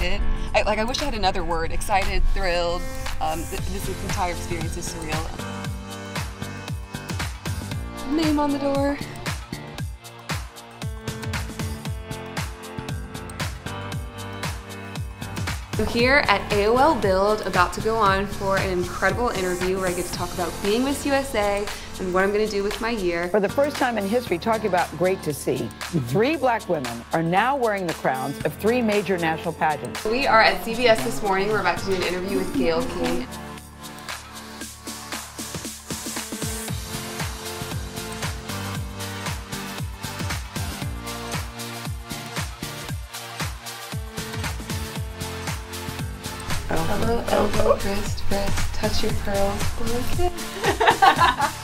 I, like I wish I had another word. Excited, thrilled. Um, th this entire experience is surreal. Name on the door. I'm here at AOL Build, about to go on for an incredible interview where I get to talk about being Miss USA and what I'm going to do with my year. For the first time in history, talking about great to see, mm-hmm. three black women are now wearing the crowns of three major national pageants. We are at CBS this morning. We're about to do an interview with Gayle King. Elbow, elbow, wrist, wrist, touch your pearls. Okay.